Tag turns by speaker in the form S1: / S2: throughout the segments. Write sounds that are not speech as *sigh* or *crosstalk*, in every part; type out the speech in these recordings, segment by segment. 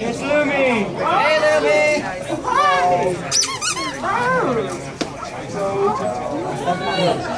S1: It's Lumi!
S2: Hey, Lumi!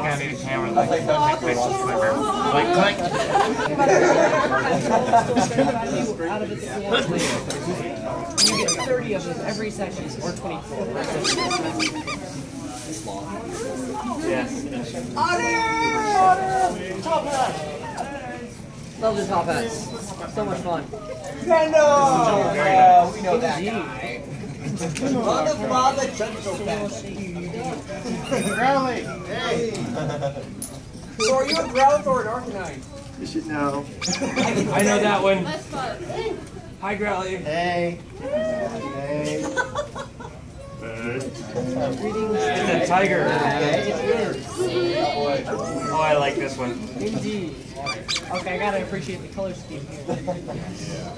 S1: kind I need a camera that can take pictures quicker. Like, click.
S3: You get 30 of them every session, or 24.
S1: Yes.
S3: Love the top hats. So much fun.
S2: Nintendo! we know that guy. Mother, father, gentle
S4: Crowley, hey.
S2: So are you a Growlithe or an Arcanine?
S4: You should know. *laughs*
S1: I know that one. Hi, Growly.
S4: Hey. Hey.
S1: It's a tiger. Oh, I like this one.
S3: Indeed. Okay, I gotta appreciate the color scheme here.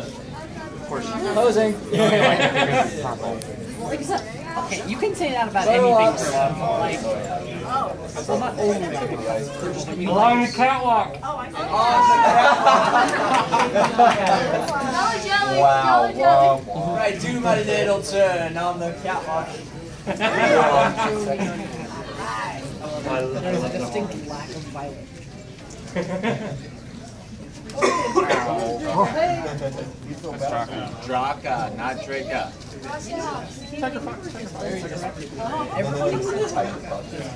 S1: Of course.
S3: Posing. *laughs* *laughs*
S1: I like it because it's purple.
S3: Okay, you can say that about anything for love. Like, well, not only that. I mean,
S1: Along the catwalk.
S2: Oh, *laughs* wow, wow. Right, do my little turn on the catwalk. *laughs*
S3: There's a distinct lack of violet. *laughs*
S2: Draka, not Draka.
S3: Everybody says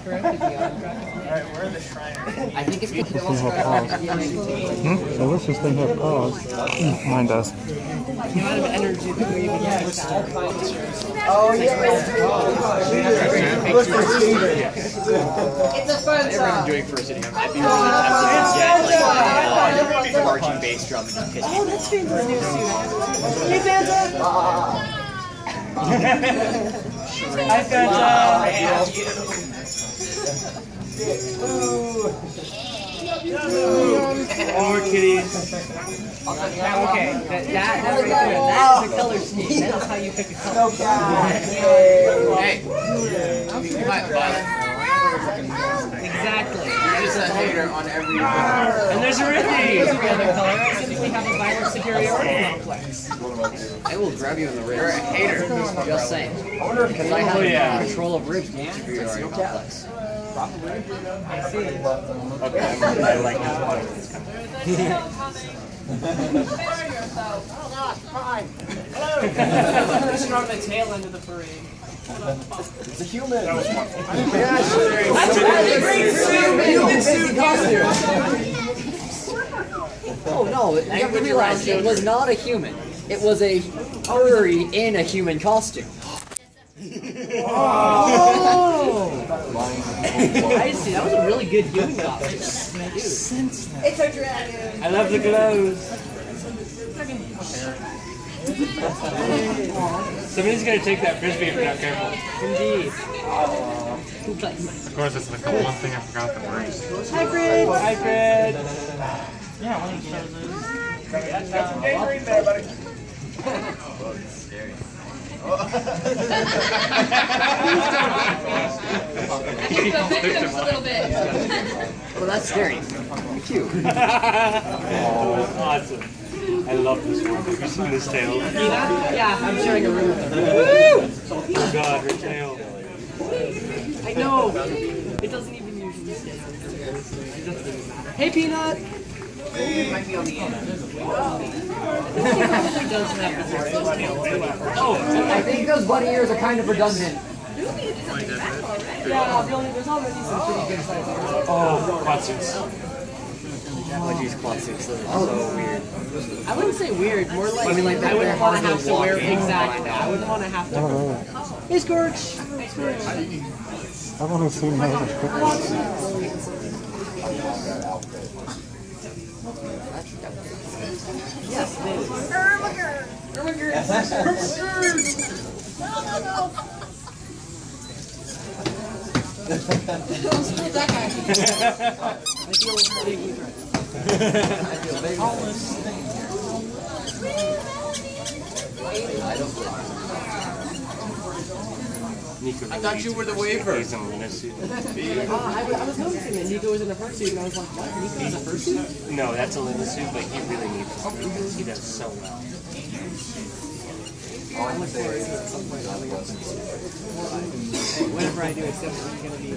S3: corrected beyond
S2: I think it's because
S5: This thing have paws. Hmm? Wish this thing had paws. Mine does.
S3: the amount of energy that we even get.
S2: Oh, It's a fun song.
S6: doing for a sitting. I'd be really tempted to get like a marching bass drum and just hit
S3: Oh, that's fantastic. Hey, Fanta!
S1: Hi, Fanta. More kitties.
S3: Okay, that, that, that right there, that is a color scheme. That is how you pick a color.
S6: Oh, hey, you might
S3: Exactly.
S6: You're a hater on every.
S1: And there's a
S3: Here's
S1: Ricky.
S3: the other color. I simply have a violent superiority complex.
S6: I will grab you in the ribs. You're a hater. Just saying. Because I have
S1: Oh, yeah.
S6: control of ribs. Superiority complex. Probably.
S3: I see.
S1: Okay, I like *laughs* this one.
S3: Just *laughs* oh, on the tail end of the parade.
S6: Oh no, you have to realize it was not a human. It was a furry in a human costume. Oh!
S3: I see. That was a really good human costume.
S2: It's a dragon.
S1: I love the glows. Somebody's gonna take that frisbee if you're not careful.
S3: Indeed.
S5: Of course, it's like the one thing I forgot that works.
S1: Hi, Fred. Hi, Fred.
S6: Well, that's scary. Cute. *laughs*
S1: oh, awesome. I love this one. Have you seen this tail?
S3: Yeah, I'm sharing a room with her.
S1: Oh god, her tail.
S3: I know. It doesn't even usually stay. It. Hey, Peanut. It might be on the end. It does have the
S1: Oh,
S6: I think those bunny ears are kind of redundant.
S3: Yeah, the there's already some pretty good sized ears.
S1: oh, wetsuits.
S6: Japanese cloth suits. Those are so weird.
S3: I wouldn't say weird, more like,
S6: I mean, like,
S3: I wouldn't want to
S6: to
S3: have to wear
S6: in.
S3: exactly. I wouldn't want to have to.
S5: Oh,
S3: Hey, Scorch.
S5: I've only seen those.
S3: Yes, it is. I feel vaguely threatened.
S1: Nico
S2: I thought you were the waiver.
S1: He's in a linen suit.
S3: Uh, I, was- I was noticing that Nico was in a fursuit, and I was like, what? Nico has a fursuit?
S1: No, that's a linen suit, but he really needs it. Because he does so well.
S3: I look forward to it at some point having a fursuit. Whenever I do, it's going to be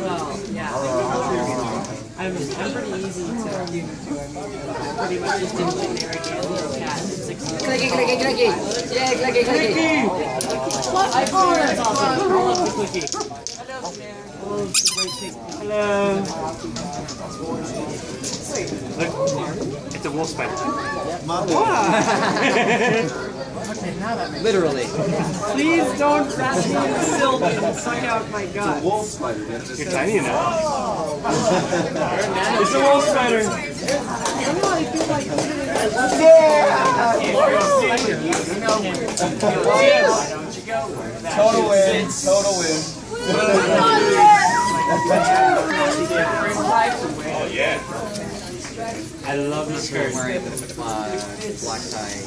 S3: Well, yeah. I'm, I'm pretty easy to. I I'm pretty much just a generic alien cat at 16.
S6: Clicky, clicky, clicky. Yeah, clicky, clicky.
S3: What? I oh. I the cookie. Hello, Snare. I love the great thing. Hello.
S1: Look, it's a wolf spider.
S6: Literally.
S3: Please don't wrap me in silk and suck out my gut.
S1: You're tiny enough.
S3: It's a wolf spider. I don't know, I feel like
S2: Total win. Total win.
S1: I love this skirt.
S6: Wearing uh, black tie.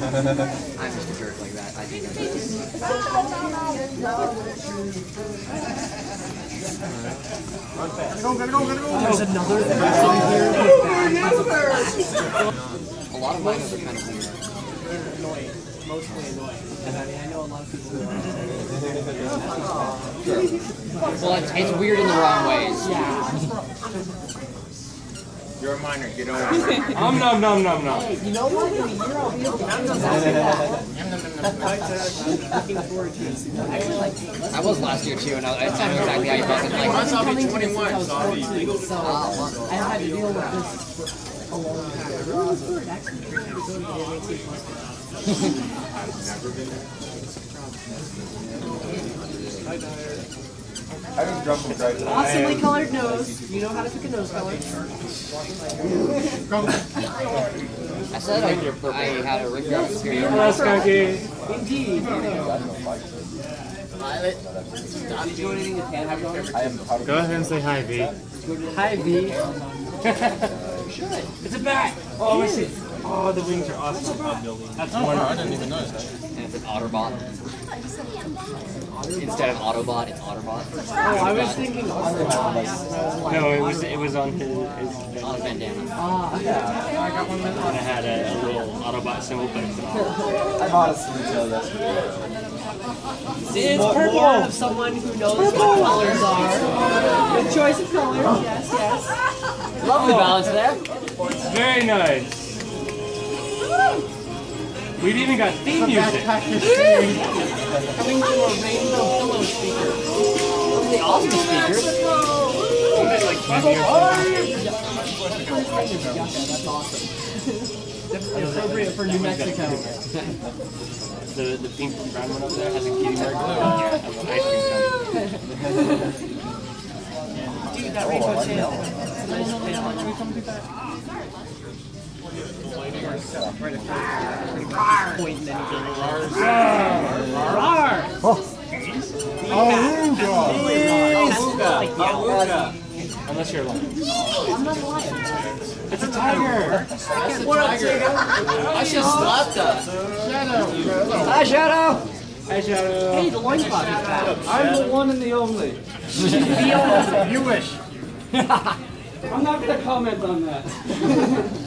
S6: *laughs* I'm just a jerk like that. I think I'm
S3: there's another person here with bags.
S6: A lot of mine are kind of weird.
S3: They're annoying. Mostly annoying. And I mean, I know a lot of people who are.
S6: Well, it's, it's weird in the wrong ways.
S3: Yeah.
S2: You're a minor. Get over *laughs* it.
S1: Um, nom, nom, nom, nom.
S3: You know what? In a year I'll be able to do exactly that. Looking forward to it. I actually like
S6: I was last year too, and I, I know exactly how you felt. Like,
S2: Once I'll be
S3: coming to
S2: 21, so
S3: I
S2: I'll
S3: was
S2: be
S3: 14, so I had to deal with this for a long time. I really look forward to actually trying to go to the 18 plus.
S2: I just dropped some drive.
S3: Awesomely colored nose. You know how to pick a nose color.
S6: I said I, I had a Rick Ross experience.
S1: Hello, Skunky.
S3: Indeed. Did you do anything to Tan have on?
S1: Go ahead and say hi, V.
S3: Hi, V. *laughs*
S1: It's a bat! Oh, I see. Oh, the wings are awesome. That's one. I didn't even notice that.
S6: And it's an Otterbot. Instead of Autobot, it's Otterbot.
S3: Oh, I was thinking Autobot.
S1: No, it was it was on his, his
S6: On a bandana.
S3: Ah, oh, yeah.
S1: I got one that and it had a, a little Autobot symbol, but it's an Autobot.
S2: I bought a Sleevel yesterday.
S3: It's purple of someone who knows what colors are. Good choice of colors. Yes, yes.
S6: Lovely balance there.
S1: Very nice. We've even got theme music.
S3: Coming to a rainbow pillow speaker.
S6: The awesome speakers.
S3: That's awesome. Definitely appropriate for New Mexico.
S1: The the pink and brown one up there has a kitty mark of an ice cream cone.
S3: Dude, that rainbow tail. It's a nice tail. Can we come do that? Pointing anything.
S1: Unless you're lying.
S3: I'm not lying.
S1: It's a tiger.
S3: What up, Tiger?
S2: I should slapped us.
S6: Hi, Shadow.
S1: Hi, Shadow.
S3: Hey, the loincloth is.
S4: I'm the one and the only.
S3: The only-
S4: You wish. I'm not gonna comment on that.